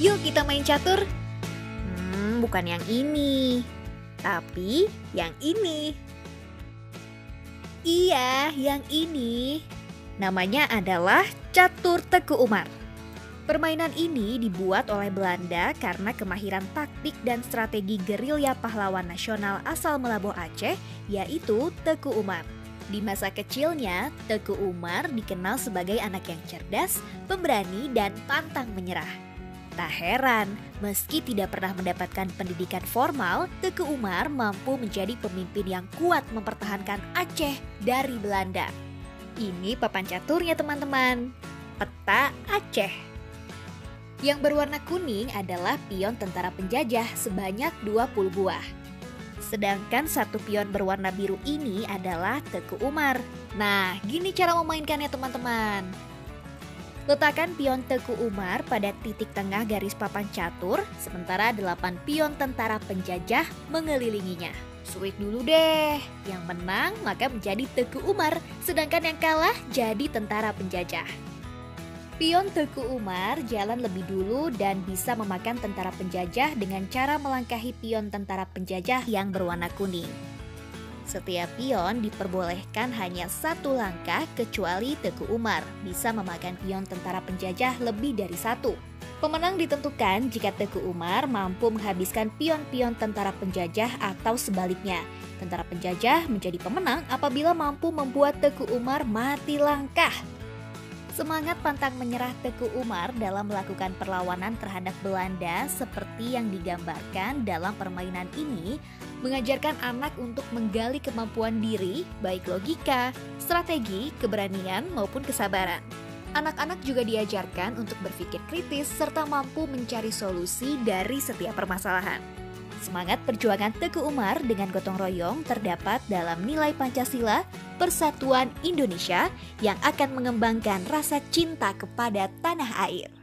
Yuk kita main catur. Hmm, bukan yang ini. Tapi yang ini. Iya, yang ini. Namanya adalah catur Teku Umar. Permainan ini dibuat oleh Belanda karena kemahiran taktik dan strategi gerilya pahlawan nasional asal Melabuh Aceh, yaitu Teku Umar. Di masa kecilnya, Teku Umar dikenal sebagai anak yang cerdas, pemberani, dan pantang menyerah. Tak heran, meski tidak pernah mendapatkan pendidikan formal, Teku Umar mampu menjadi pemimpin yang kuat mempertahankan Aceh dari Belanda. Ini papan caturnya teman-teman. Peta Aceh. Yang berwarna kuning adalah pion tentara penjajah sebanyak 20 buah. Sedangkan satu pion berwarna biru ini adalah Teku Umar. Nah, gini cara memainkannya teman-teman. Letakkan pion Teku Umar pada titik tengah garis papan catur, sementara delapan pion tentara penjajah mengelilinginya. Suit dulu deh, yang menang maka menjadi Teku Umar, sedangkan yang kalah jadi tentara penjajah. Pion Teku Umar jalan lebih dulu dan bisa memakan tentara penjajah dengan cara melangkahi pion tentara penjajah yang berwarna kuning. Setiap pion diperbolehkan hanya satu langkah kecuali Teku Umar bisa memakan pion tentara penjajah lebih dari satu. Pemenang ditentukan jika Teku Umar mampu menghabiskan pion-pion tentara penjajah atau sebaliknya. Tentara penjajah menjadi pemenang apabila mampu membuat Teku Umar mati langkah. Semangat pantang menyerah Teku Umar dalam melakukan perlawanan terhadap Belanda seperti yang digambarkan dalam permainan ini mengajarkan anak untuk menggali kemampuan diri, baik logika, strategi, keberanian, maupun kesabaran. Anak-anak juga diajarkan untuk berpikir kritis serta mampu mencari solusi dari setiap permasalahan. Semangat perjuangan Teguh Umar dengan gotong royong terdapat dalam nilai Pancasila, Persatuan Indonesia yang akan mengembangkan rasa cinta kepada tanah air.